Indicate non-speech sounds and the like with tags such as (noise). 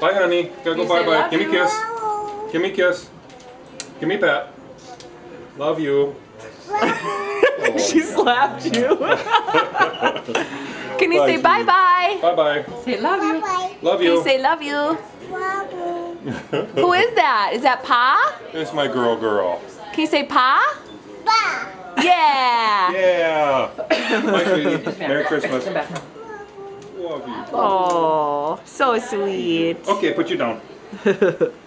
Bye, honey. Gotta go You bye bye. Give me a you? kiss. Give me a kiss. Give me a pat. Love you. (laughs) she slapped you. (laughs) Can you say bye bye? Bye bye. Say love you. Love Can you you. say love you? Who is that? Is that Pa? It's my girl, girl. Can you say Pa? Pa. Yeah. Yeah. (laughs) Merry Christmas. Come. Love you. Oh, so sweet. Okay, put you down. (laughs)